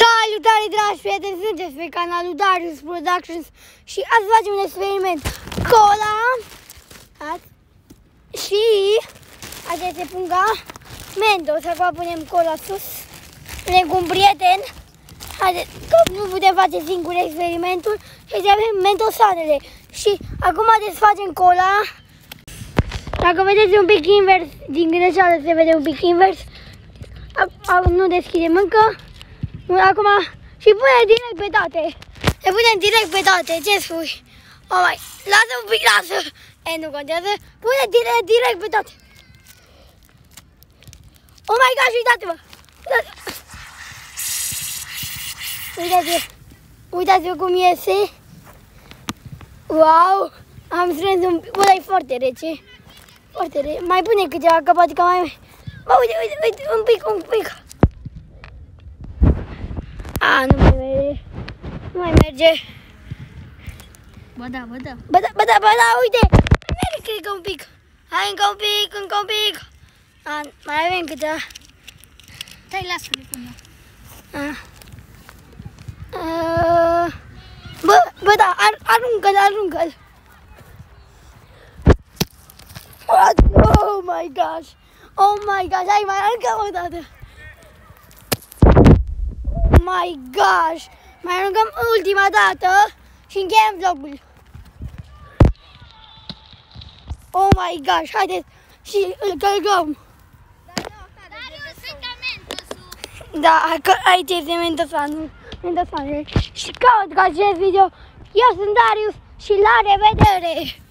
Salutare dragi prieteni, sunteți pe canalul Darius Productions și azi facem un experiment. Cola azi, și asta este punga Mentos, acum punem cola sus. Punem cu un prieten Haideți, că nu putem face singur experimentul și avem mentosanele. Și acum desfacem cola. Dacă vedeți un pic invers, din greșeală se vede un pic invers. Nu deschidem încă Acum și pune direct pe toate. Le punem direct pe toate, ce spui? Oh mai, lasă un pic, lasă. E, nu contează. Pune direct, direct pe toate. Oh my gosh, uitați-vă. Uitați-vă. Uitați-vă cum iese. Wow! Am strâns un pic. Bă, e foarte rece. Foarte rece. Mai pune câteva, că poate că mai... Bă, uite, uite, uite, un pic, un pic. A, nu mai merge. Nu mai merge. Ba da, ba da. Ba da, ba da, ba da, uite. Merge, cred că un pic. Hai, încă un pic, încă un pic. A, mai avem câteva. Stai, lasă-le până. A. A. Bă, bă, da, ar, aruncă-l, aruncă-l. Oh my gosh. Oh my gosh, hai mai aruncă o dată my gosh! Mai aruncăm ultima dată și încheiem vlogul. Oh my gosh, haideți și îl călcăm. Da, aici este mentosanul. Mentosanul. Și caut ca acest video. Eu sunt Darius și la revedere!